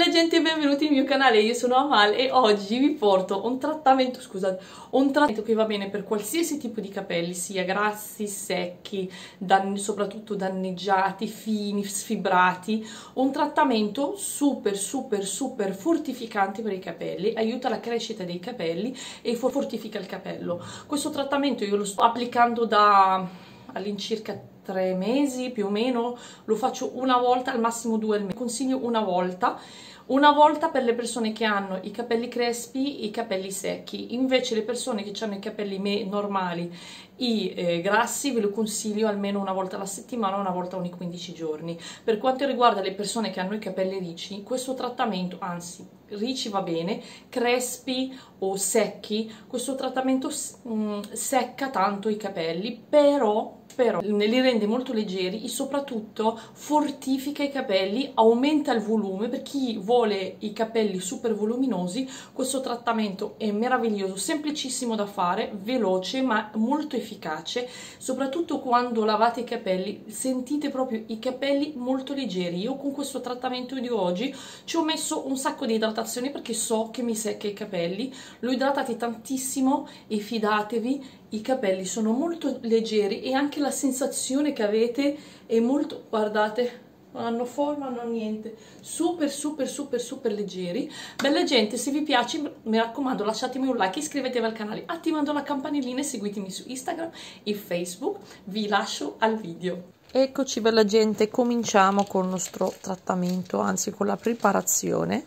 bella gente, benvenuti nel mio canale, io sono Amal e oggi vi porto un trattamento, scusate, un trattamento che va bene per qualsiasi tipo di capelli, sia grassi, secchi, danni, soprattutto danneggiati, fini, sfibrati, un trattamento super super super fortificante per i capelli, aiuta la crescita dei capelli e fortifica il capello. Questo trattamento io lo sto applicando da all'incirca tre mesi più o meno, lo faccio una volta, al massimo due al mese, consiglio una volta, una volta per le persone che hanno i capelli crespi, i capelli secchi, invece le persone che hanno i capelli normali, i eh, grassi ve lo consiglio almeno una volta alla settimana, una volta ogni 15 giorni. Per quanto riguarda le persone che hanno i capelli ricci, questo trattamento, anzi ricci va bene, crespi o secchi, questo trattamento mh, mm, secca tanto i capelli, però però li rende molto leggeri e soprattutto fortifica i capelli, aumenta il volume, per chi vuole i capelli super voluminosi questo trattamento è meraviglioso, semplicissimo da fare, veloce ma molto efficace, soprattutto quando lavate i capelli sentite proprio i capelli molto leggeri, io con questo trattamento di oggi ci ho messo un sacco di idratazione perché so che mi secca i capelli, l'ho idratato tantissimo e fidatevi i capelli sono molto leggeri e anche la sensazione che avete è molto, guardate, non hanno forma, non hanno niente, super super super super leggeri. Bella gente, se vi piace mi raccomando lasciatemi un like, iscrivetevi al canale attivando la campanellina e seguitemi su Instagram e Facebook. Vi lascio al video. Eccoci bella gente, cominciamo con il nostro trattamento, anzi con la preparazione.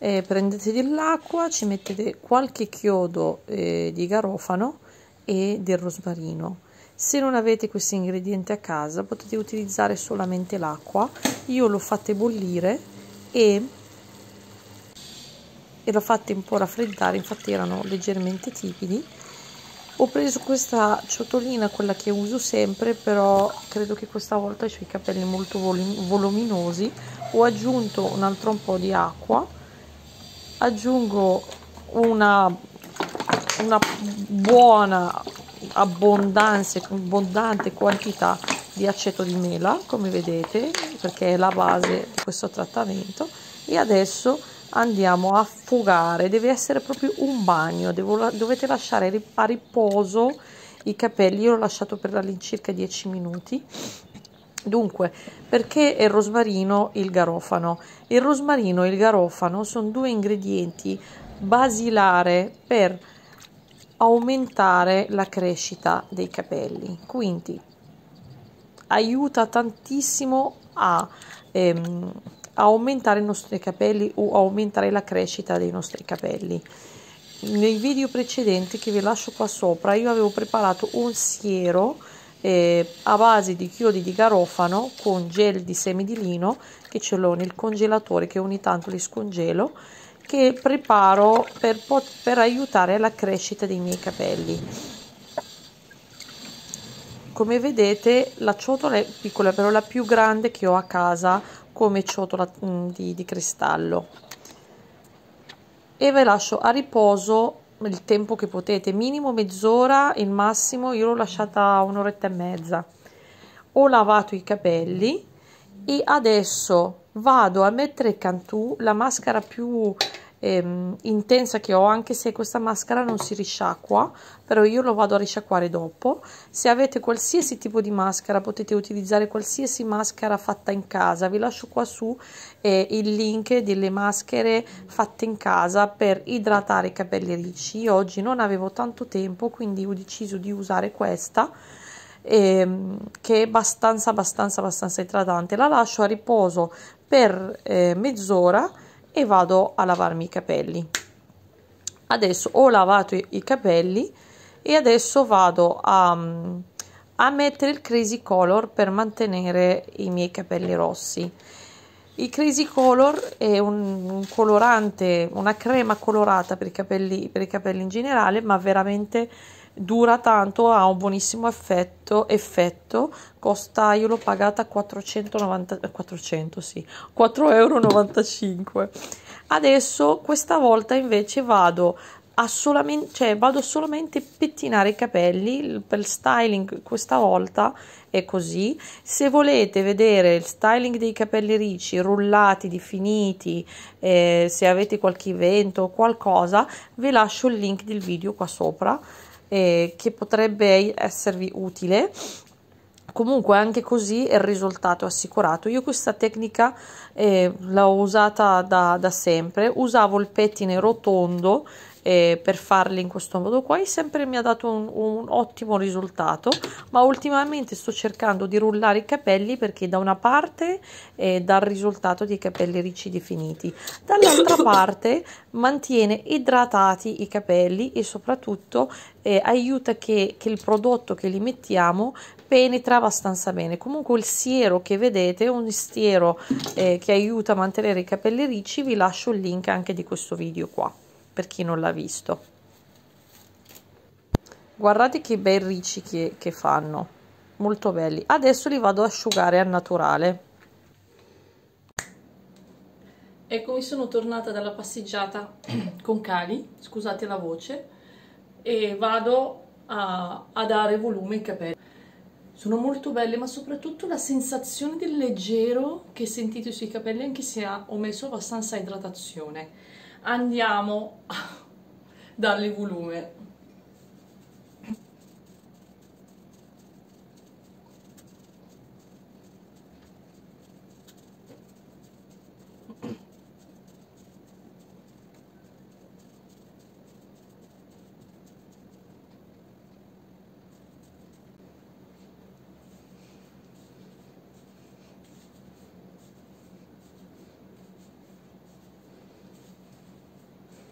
Eh, prendete dell'acqua, ci mettete qualche chiodo eh, di garofano e del rosmarino. Se non avete questi ingredienti a casa potete utilizzare solamente l'acqua. Io l'ho fatta bollire e, e l'ho fatta un po' raffreddare, infatti erano leggermente tipidi. Ho preso questa ciotolina, quella che uso sempre, però credo che questa volta ho i capelli molto voluminosi. Ho aggiunto un altro un po' di acqua, aggiungo una una buona abbondanza, abbondante quantità di aceto di mela come vedete perché è la base di questo trattamento. E adesso andiamo a fugare. Deve essere proprio un bagno. Devo, dovete lasciare a riposo i capelli. Io l'ho lasciato per all'incirca 10 minuti. Dunque, perché il rosmarino e il garofano? Il rosmarino e il garofano sono due ingredienti basilare per aumentare la crescita dei capelli. Quindi aiuta tantissimo a, ehm, aumentare i nostri capelli o aumentare la crescita dei nostri capelli. Nei video precedenti che vi lascio qua sopra io avevo preparato un siero eh, a base di chiodi di garofano con gel di semi di lino che ce l'ho nel congelatore che ogni tanto li scongelo che preparo per, per aiutare la crescita dei miei capelli. Come vedete la ciotola è piccola però la più grande che ho a casa come ciotola mm, di, di cristallo. E ve lascio a riposo il tempo che potete minimo mezz'ora il massimo io l'ho lasciata un'oretta e mezza. Ho lavato i capelli e adesso vado a mettere Cantù la maschera più ehm, intensa che ho anche se questa maschera non si risciacqua però io lo vado a risciacquare dopo. Se avete qualsiasi tipo di maschera potete utilizzare qualsiasi maschera fatta in casa. Vi lascio qua su eh, il link delle maschere fatte in casa per idratare i capelli ricci. Oggi non avevo tanto tempo quindi ho deciso di usare questa ehm, che è abbastanza abbastanza abbastanza idratante. La lascio a riposo per eh, mezz'ora e vado a lavarmi i capelli. Adesso ho lavato i, capelli e adesso vado a, a mettere il crazy color per mantenere i miei capelli rossi. Il crazy color è un colorante una crema colorata per i capelli per i capelli in generale ma veramente dura tanto, ha un buonissimo effetto, effetto. Costa, io l'ho pagata 490, 400 sì, 4,95 euro. Adesso questa volta invece vado a solamente, cioè vado solamente a pettinare i capelli per il styling questa volta è così. Se volete vedere il styling dei capelli ricci rullati definiti eh, se avete qualche evento o qualcosa vi lascio il link del video qua sopra eh, che potrebbe esservi utile. Comunque anche così il risultato è assicurato. Io questa tecnica eh, l'ho usata da, da sempre. Usavo il pettine rotondo eh, per farli in questo modo qua e sempre mi ha dato un, un, ottimo risultato. Ma ultimamente sto cercando di rullare i capelli perché da una parte eh, dà il risultato di capelli ricci definiti dall'altra parte mantiene idratati i capelli e soprattutto eh, aiuta che, che il prodotto che li mettiamo penetra abbastanza bene. Comunque il siero che vedete è un siero eh, che aiuta a mantenere i capelli ricci vi lascio il link anche di questo video qua per chi non l'ha visto. Guardate che bei ricci che, che fanno. Molto belli. Adesso li vado ad asciugare al naturale. Eccomi, sono tornata dalla passeggiata con Cali, scusate la voce, e vado a, a, dare volume ai capelli. Sono molto belle, ma soprattutto la sensazione del leggero che sentite sui capelli, anche se ho messo abbastanza idratazione andiamo a dargli volume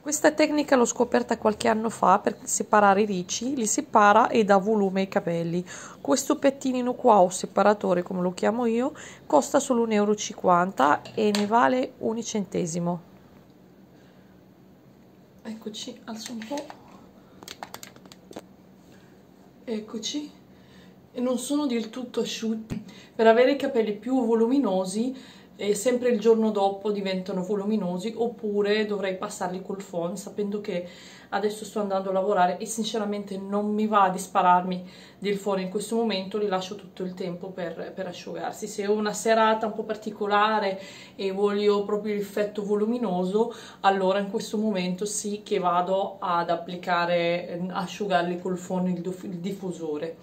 Questa tecnica l'ho scoperta qualche anno fa per separare i ricci, li separa e dà volume ai capelli. Questo pettinino qua o separatore come lo chiamo io costa solo 1,50 euro e ne vale un centesimo. Eccoci, alzo un po'. Eccoci. E non sono del tutto asciutti. Per avere i capelli più voluminosi e sempre il giorno dopo diventano voluminosi oppure dovrei passarli col phon sapendo che adesso sto andando a lavorare e sinceramente non mi va di spararmi del phon in questo momento li lascio tutto il tempo per, per asciugarsi. Se ho una serata un po' particolare e voglio proprio l'effetto voluminoso allora in questo momento sì che vado ad applicare asciugarli col phon il, il diffusore.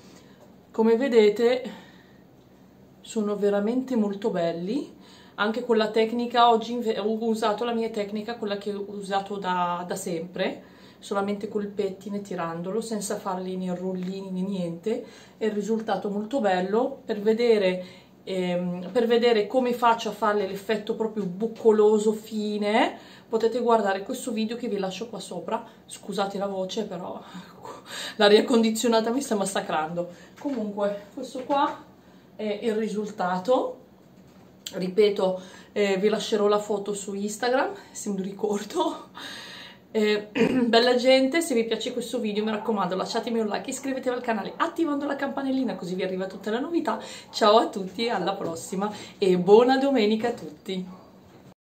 Come vedete sono veramente molto belli anche con la tecnica, oggi ho usato la mia tecnica, quella che ho usato da, da sempre, solamente col pettine tirandolo, senza farli né rollini né niente, è il risultato molto bello. Per vedere, ehm, per vedere come faccio a fare l'effetto proprio buccoloso, fine, potete guardare questo video che vi lascio qua sopra, scusate la voce però l'aria condizionata mi sta massacrando, comunque questo qua è il risultato, ripeto eh, vi lascerò la foto su Instagram se mi ricordo eh, bella gente se vi piace questo video mi raccomando lasciatemi un like iscrivetevi al canale attivando la campanellina così vi arriva tutte le novità. Ciao a tutti alla prossima e buona domenica a tutti